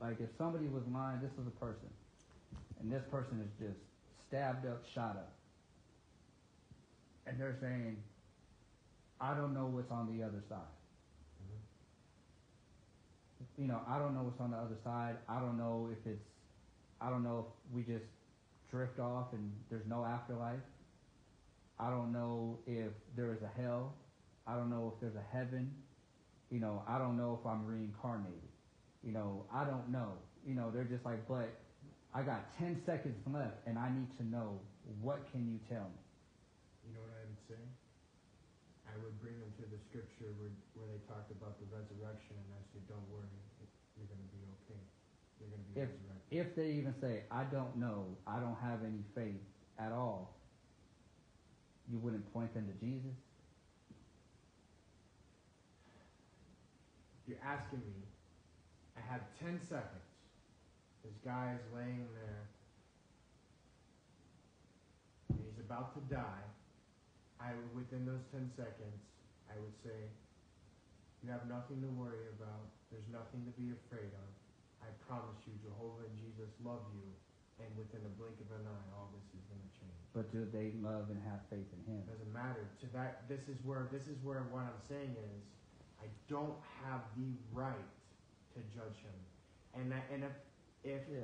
like if somebody was lying, this was a person, and this person is just stabbed up, shot up, and they're saying, I don't know what's on the other side. Mm-hmm. You know, I don't know what's on the other side. I don't know if it's, I don't know if we just drift off and there's no afterlife. I don't know if there is a hell. I don't know if there's a heaven. You know, I don't know if I'm reincarnated. You know, I don't know. You know, they're just like, but I got 10 seconds left and I need to know what can you tell me? You know what I would say? I would bring them to the scripture where, where they talked about the resurrection, and I said, "Don't worry, you're going to be okay. You're going to be If resurrected." if they even say, I don't know, I don't have any faith at all, you wouldn't point them to Jesus? You're asking me. I have ten seconds. This guy is laying there, and he's about to die. I within those ten seconds, I would say, "You have nothing to worry about. There's nothing to be afraid of. I promise you, Jehovah and Jesus love you, and within a blink of an eye, all this is going to change." But do they love and have faith in him? doesn't matter to that this is where this is where what i'm saying is i don't have the right to judge him and I, and if if Yeah.